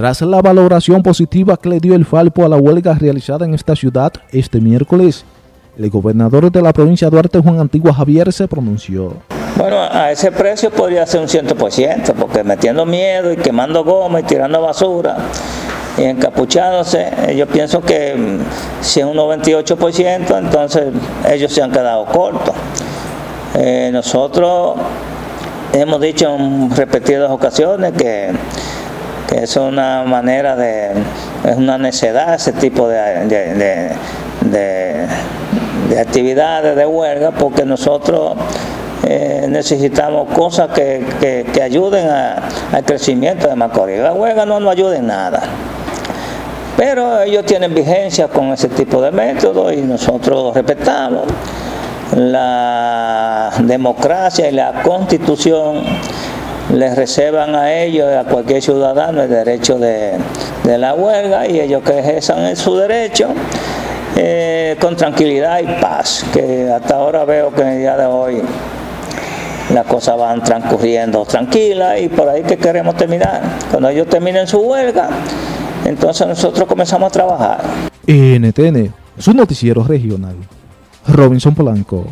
Tras la valoración positiva que le dio el Falpo a la huelga realizada en esta ciudad este miércoles, el gobernador de la provincia de Duarte, Juan Antigua Javier, se pronunció. Bueno, a ese precio podría ser un 100%, porque metiendo miedo y quemando goma y tirando basura y encapuchándose, yo pienso que mm, si es un 98%, entonces ellos se han quedado cortos. Eh, nosotros hemos dicho en repetidas ocasiones que, es una manera de, es una necedad ese tipo de, de, actividades de huelga, porque nosotros eh, necesitamos cosas que, ayuden al crecimiento de Macorís. La huelga no nos ayuda en nada. Pero ellos tienen vigencia con ese tipo de métodos y nosotros respetamos la democracia y la constitución les reservan a ellos a cualquier ciudadano el derecho de, la huelga y ellos que ejerzan su derecho eh, con tranquilidad y paz, que hasta ahora veo que en el día de hoy las cosas van transcurriendo tranquilas y por ahí que queremos terminar. Cuando ellos terminen su huelga, entonces nosotros comenzamos a trabajar. NTN, su noticiero regional. Robinson Polanco.